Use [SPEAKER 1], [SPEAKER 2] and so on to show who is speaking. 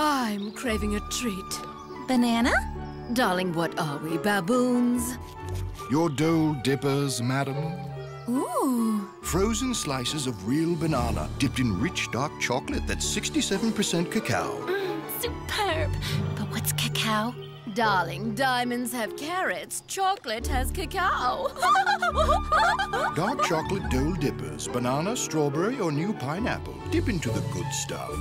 [SPEAKER 1] I'm craving a treat.
[SPEAKER 2] Banana?
[SPEAKER 1] Darling, what are we, baboons?
[SPEAKER 3] Your dole dippers, madam.
[SPEAKER 2] Ooh.
[SPEAKER 3] Frozen slices of real banana dipped in rich dark chocolate that's 67% cacao.
[SPEAKER 2] Mm, superb. But what's cacao?
[SPEAKER 1] Darling, diamonds have carats, chocolate has cacao.
[SPEAKER 3] Dark chocolate dole dippers, banana, strawberry, or new pineapple. Dip into the good stuff.